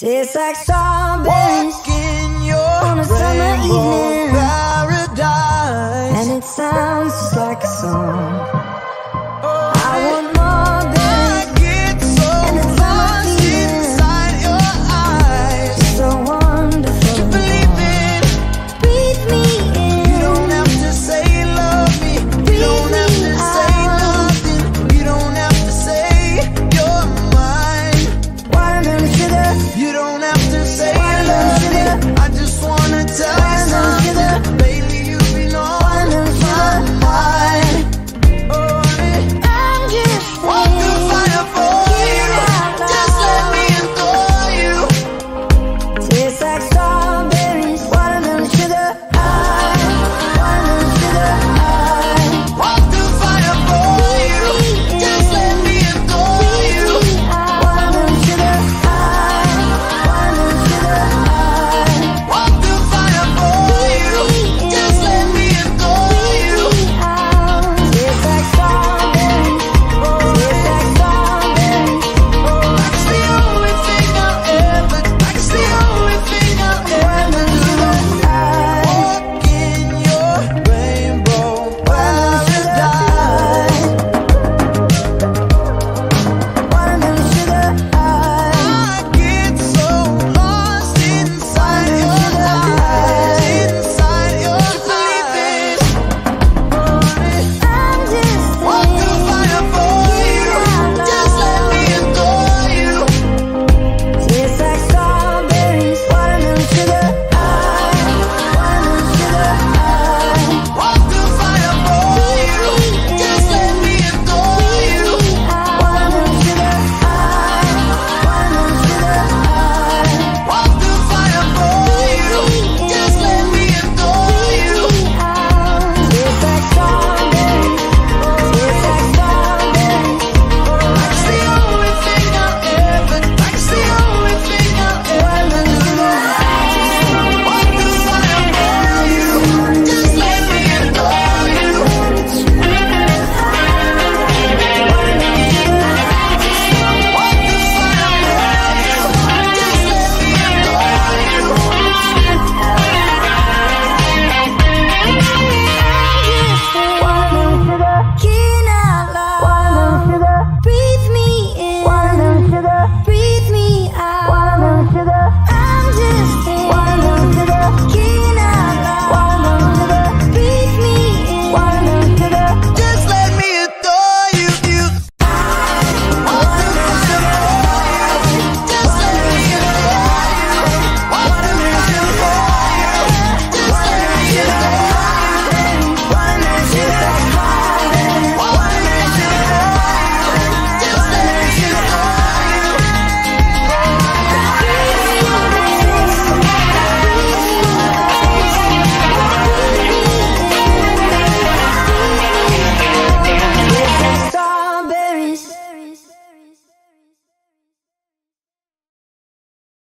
Tastes like strawberries on a summer evening, paradise. and it sounds just like a song.